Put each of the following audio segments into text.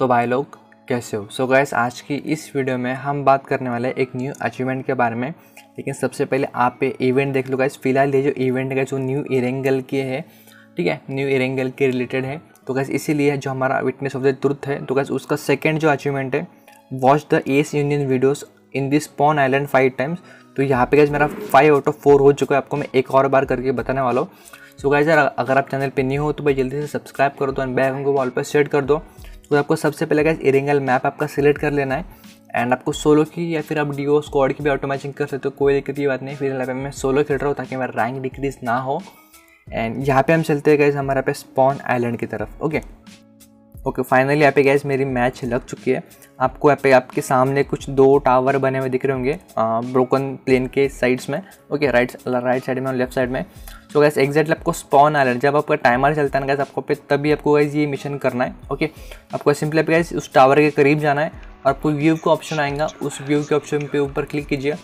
तो भाई लोग, कैसे हो? सो so गैस आज की इस वीडियो में हम बात करने वाले एक न्यू अचीवमेंट के बारे में। लेकिन सबसे पहले आप पे इवेंट देख लो गैस फ़िलहाल ये जो इवेंट है जो न्यू इरेंगल के है। ठीक है? न्यू इरेंगल के रिलेटेड है। तो गैस इसीलिए जो हमारा विटनेस ऑफ़ द ट्रुथ है तो गैस उसका सेकेंड जो अचीवमेंट है watch the S union videos in this spawn island five times तो यहाँ पे गैस मेरा फाइव आउट ऑफ़ फोर हो चुका है। आपको मैं एक और बार करके बताने वाला हूँ। सो गाइज़ यार, अगर आप चैनल पे न्यू हो तो भाई जल्दी से सब्सक्राइब कर दो एंड को वॉल पर सेट कर दो। तो आपको सबसे पहले गैस इरिंगल मैप आपका सिलेक्ट कर लेना है। एंड आपको सोलो की या फिर आप डी ओ स्क्वाड की भी ऑटोमेटिक कर सकते हो, कोई दिक्कत की बात नहीं। फिर यहाँ पे मैं सोलो खेल रहा हूँ ताकि मेरा रैंक डिक्रीज ना हो। एंड यहाँ पे हम चलते हैं गैस हमारे पे स्पॉन आइलैंड की तरफ़ ओके ओके फाइनली यहाँ पे गैस मेरी मैच लग चुकी है। आपको यहाँ पे आपके सामने कुछ दो टावर बने हुए दिख रहे होंगे ब्रोकन प्लेन के साइड्स में। ओके राइट राइट साइड में और लेफ़्ट साइड में। सो गैस एग्जैक्टली आपको स्पॉन आ रहा है। जब आपका टाइमर चलता है ना गैस आपको पे तभी आपको गैस ये मिशन करना है। ओके आपको सिंपली आप गैस उस टावर के करीब जाना है और आपको व्यू का ऑप्शन आएगा। उस व्यू के ऑप्शन पे ऊपर क्लिक कीजिए।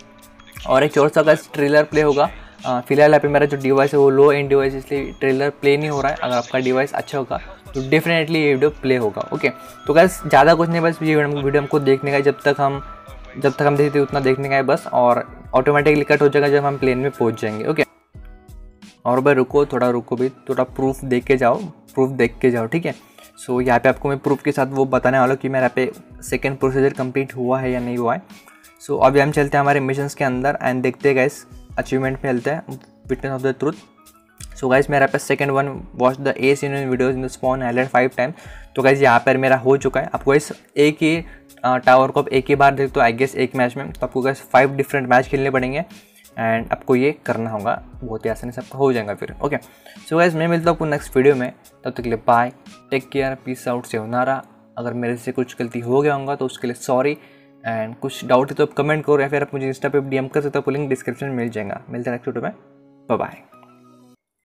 और एक छोटा सा गैस ट्रेलर प्ले होगा। फ़िलहाल यहाँ पे मेरा जो डिवाइस है वो लो एंड डिवाइस इसलिए ट्रेलर प्ले नहीं हो रहा है। अगर आपका डिवाइस अच्छा होगा तो डेफिनेटली ये वीडियो प्ले होगा ओके तो गैस ज़्यादा कुछ नहीं बस ये वीडियो हमको देखने का जब तक हम जब तक हम देखते उतना देखने का है बस और ऑटोमेटिकली कट हो जाएगा जब हम प्लेन में पहुँच जाएँगे ओके और भाई रुको थोड़ा रुको भी थोड़ा प्रूफ देख के जाओ प्रूफ देख के जाओ ठीक है? सो so, यहाँ पे आपको मैं प्रूफ के साथ वो बताने वाला हूँ कि मेरा पे सेकेंड प्रोसीजर कंप्लीट हुआ है या नहीं हुआ है। सो so, अभी हम चलते हैं हमारे मिशन के अंदर एंड देखते हैं गाइस अचीवमेंट में चलते हैं witness of the truth so guys मेरा पे second one watch the A in videos in the spawn island five time तो गाइज़ यहाँ पर मेरा हो चुका है। आपको इस एक ही टावर को आप एक ही बार देखते तो आई गेस एक मैच में तो आपको गाइस फाइव डिफरेंट मैच खेलने पड़ेंगे। एंड आपको ये करना होगा। बहुत ही आसानी से आपका हो जाएगा फिर। ओके सो गाइज़ मैं मिलता हूँ आपको नेक्स्ट वीडियो में। तब तक के लिए bye take care peace out से होना रहा अगर मेरे से कुछ गलती हो गया होगा तो उसके लिए सॉरी एंड कुछ डाउट है तो आप कमेंट करो या फिर आप मुझे इंस्टा पे डीएम कर सकते हो। लिंक डिस्क्रिप्शन में मिल जाएगा। मिलते हैं नेक्स्ट वीडियो में। बाय